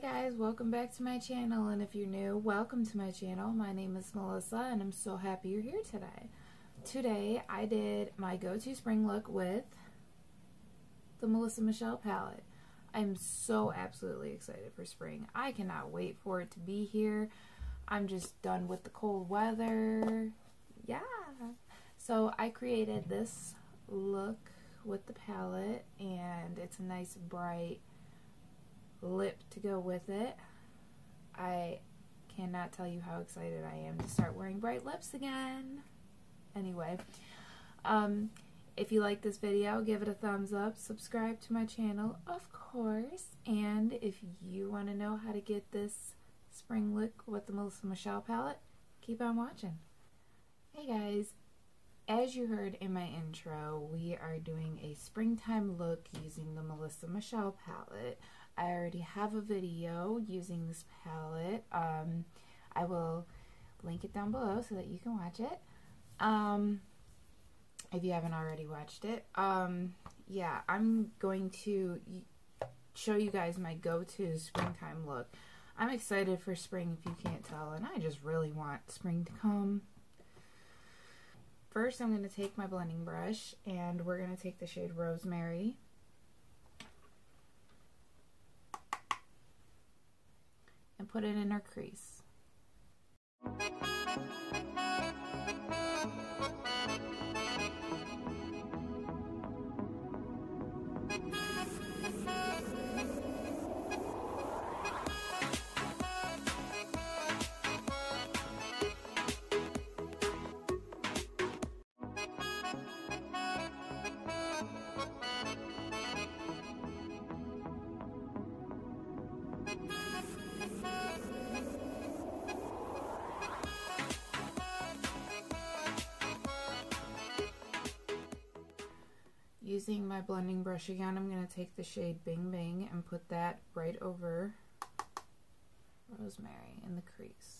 guys, welcome back to my channel and if you're new, welcome to my channel. My name is Melissa and I'm so happy you're here today. Today I did my go-to spring look with the Melisa Michelle palette. I'm so absolutely excited for spring. I cannot wait for it to be here. I'm just done with the cold weather. Yeah. So I created this look with the palette and it's a nice bright lip to go with it. I cannot tell you how excited I am to start wearing bright lips again. Anyway, um, if you like this video, give it a thumbs up, subscribe to my channel, of course, and if you want to know how to get this spring look with the Melisa Michelle palette, keep on watching. Hey guys, as you heard in my intro, we are doing a springtime look using the Melisa Michelle palette. I already have a video using this palette. Um, I will link it down below so that you can watch it. Um, if you haven't already watched it. Um, yeah, I'm going to show you guys my go-to springtime look. I'm excited for spring if you can't tell, and I just really want spring to come. First, I'm going to take my blending brush, and we're going to take the shade Rosemary. And put it in our crease. Using my blending brush again, I'm going to take the shade Bing Bing and put that right over Rosemary in the crease.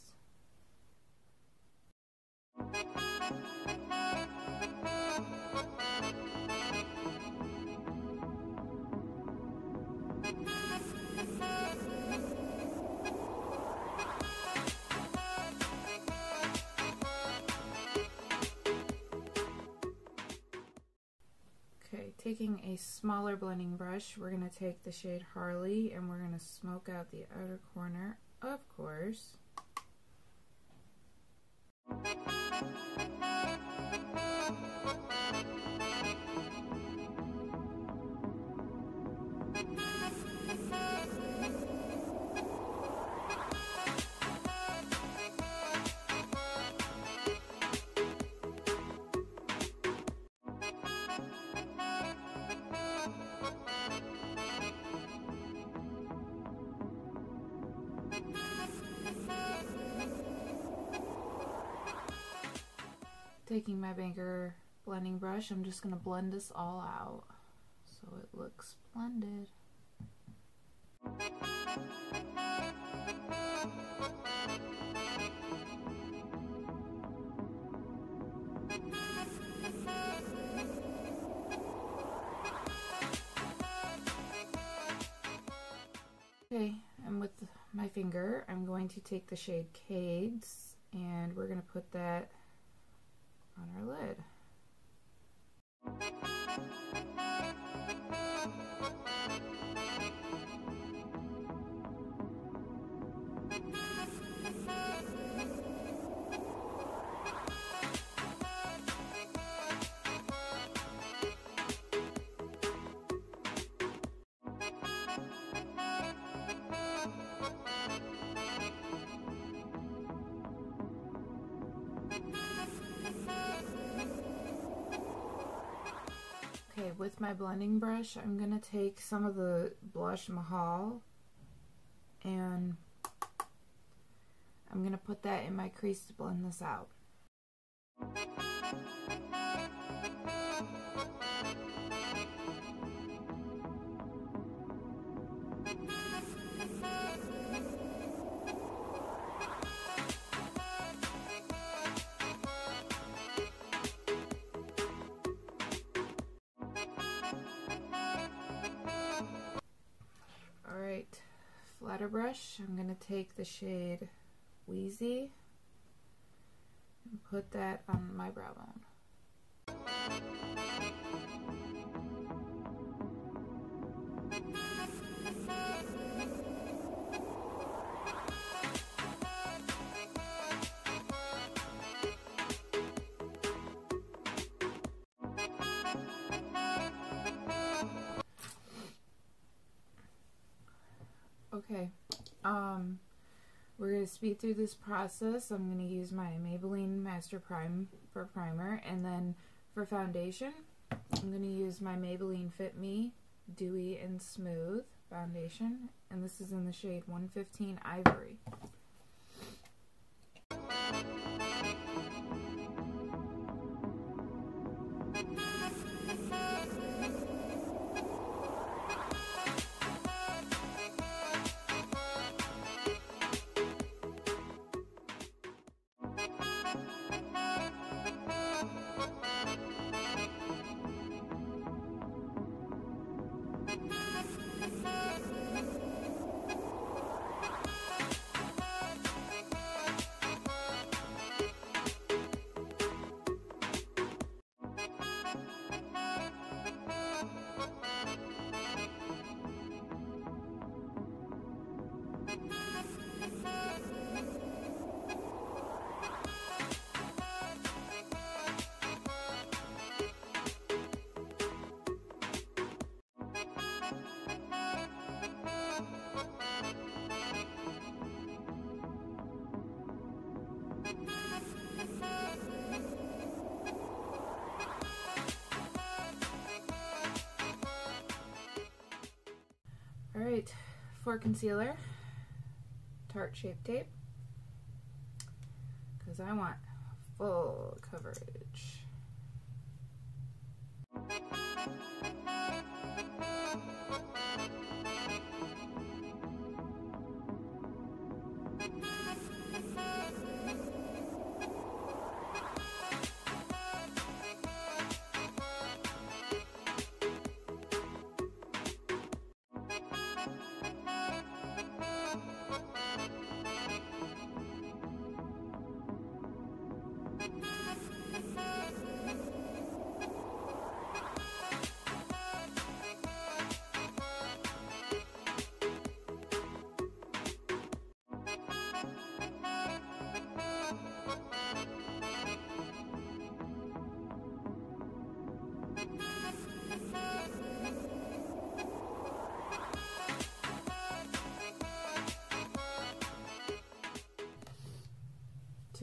Taking a smaller blending brush, we're going to take the shade Harley and we're going to smoke out the outer corner, of course. Taking my Banker blending brush, I'm just going to blend this all out so it looks blended. Okay, and with my finger, I'm going to take the shade Cades, and we're going to put that Okay, with my blending brush, I'm going to take some of the Blush Mahal and I'm going to put that in my crease to blend this out. Ladder brush, I'm going to take the shade Wheezy and put that on my brow bone. Um, we're going to speed through this process. I'm going to use my Maybelline Master Prime for primer, and then for foundation, I'm going to use my Maybelline Fit Me Dewy and Smooth foundation, and this is in the shade 115 Ivory. Alright, for concealer, Tarte Shape Tape, because I want full coverage.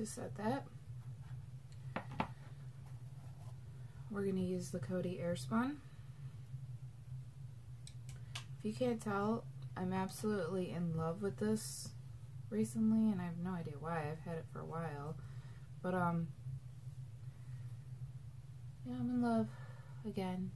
Set that, we're going to use the Coty Airspun. If you can't tell, I'm absolutely in love with this recently, and I have no idea why. I've had it for a while. But, um, yeah, I'm in love again.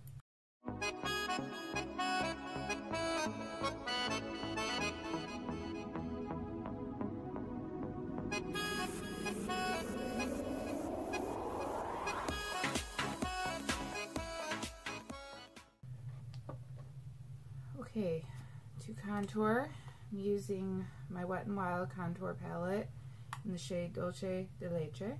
Okay, to contour, I'm using my Wet n Wild contour palette in the shade Dulce de Leche.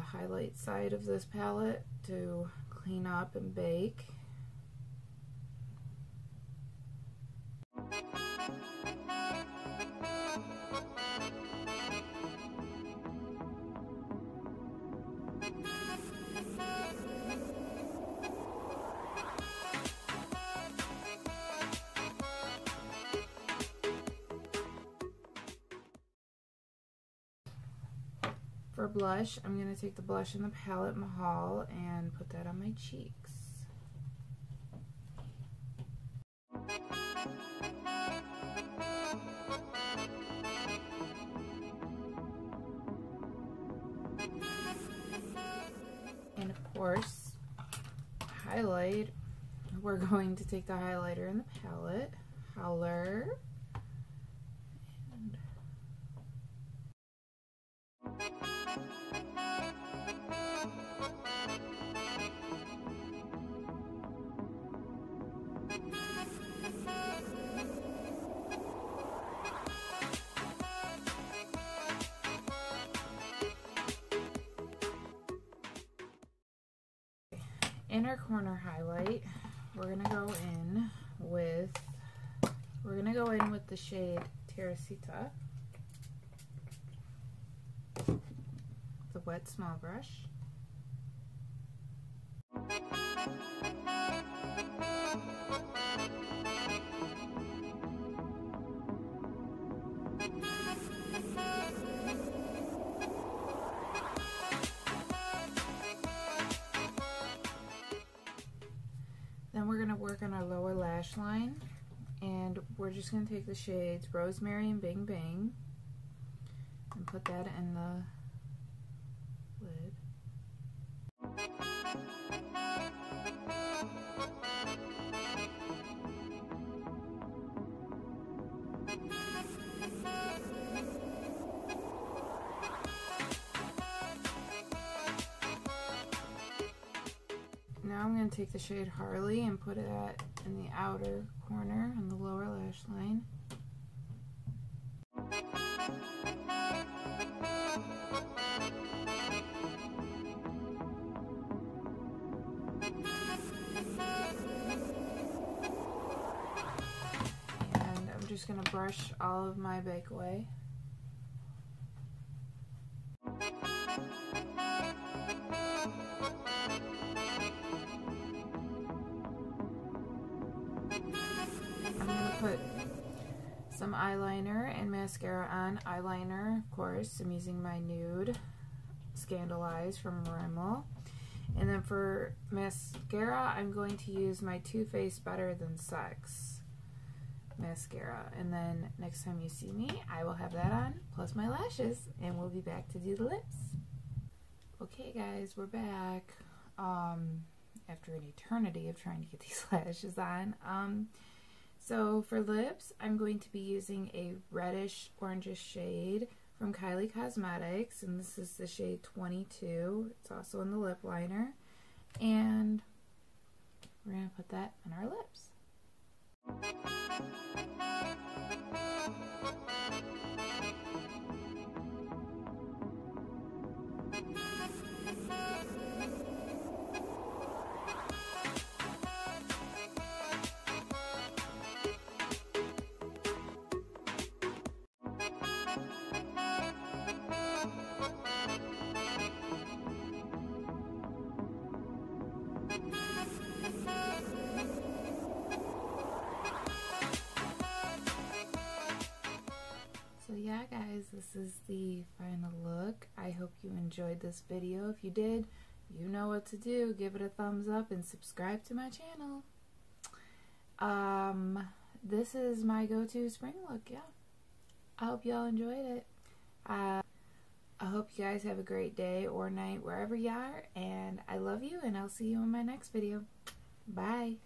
Highlight side of this palette to clean up and bake. For blush, I'm going to take the blush in the Palette Mahal and put that on my cheeks. And of course, highlight, we're going to take the highlighter in the palette, Howler, inner corner highlight, we're going to go in with, we're going to go in with the shade Terracita, the wet small brush. Then lash line. And we're just going to take the shades Rosemary and Bing Bing and put that in the lid. Now I'm going to take the shade Harley and put it at in the outer corner on the lower lash line. And I'm just going to brush all of my bake away. Mascara on. Eyeliner, of course, I'm using my nude Scandaleyes from Rimmel. And then for mascara, I'm going to use my Too Faced Better Than Sex mascara. And then next time you see me, I will have that on, plus my lashes, and we'll be back to do the lips. Okay guys, we're back. Um, after an eternity of trying to get these lashes on. Um, so for lips, I'm going to be using a reddish orangish shade from Kylie Cosmetics, and this is the shade 22. It's also in the lip liner, and we're going to put that on our lips. This is the final look. I hope you enjoyed this video. If you did, you know what to do. Give it a thumbs up and subscribe to my channel. Um, this is my go-to spring look, yeah. I hope y'all enjoyed it. Uh, I hope you guys have a great day or night wherever you are, and I love you, and I'll see you in my next video. Bye.